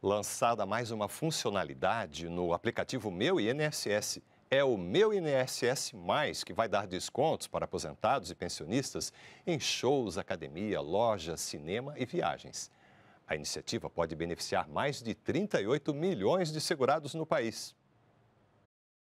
Lançada mais uma funcionalidade no aplicativo Meu INSS. É o Meu INSS Mais que vai dar descontos para aposentados e pensionistas em shows, academia, lojas, cinema e viagens. A iniciativa pode beneficiar mais de 38 milhões de segurados no país.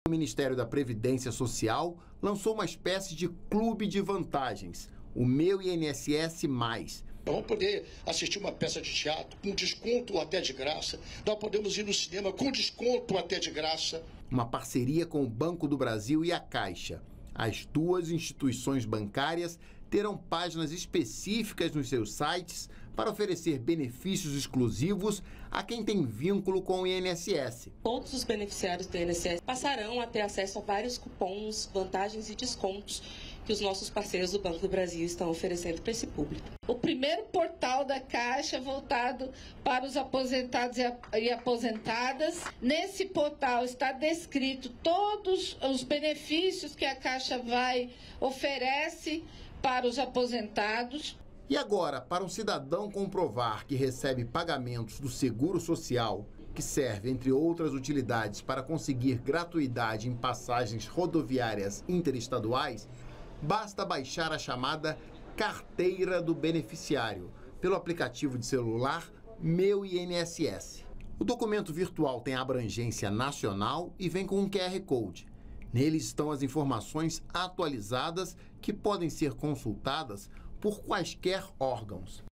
O Ministério da Previdência Social lançou uma espécie de clube de vantagens, o Meu INSS Mais. Vamos poder assistir uma peça de teatro com desconto até de graça. Nós podemos ir no cinema com desconto até de graça. Uma parceria com o Banco do Brasil e a Caixa. As duas instituições bancárias terão páginas específicas nos seus sites para oferecer benefícios exclusivos a quem tem vínculo com o INSS. Todos os beneficiários do INSS passarão a ter acesso a vários cupons, vantagens e descontos que os nossos parceiros do Banco do Brasil estão oferecendo para esse público. O primeiro portal da Caixa voltado para os aposentados e aposentadas. Nesse portal está descrito todos os benefícios que a Caixa vai oferece para os aposentados. E agora, para um cidadão comprovar que recebe pagamentos do Seguro Social, que serve, entre outras utilidades, para conseguir gratuidade em passagens rodoviárias interestaduais, basta baixar a chamada Carteira do Beneficiário pelo aplicativo de celular Meu INSS. O documento virtual tem abrangência nacional e vem com um QR Code. Neles estão as informações atualizadas que podem ser consultadas por quaisquer órgãos.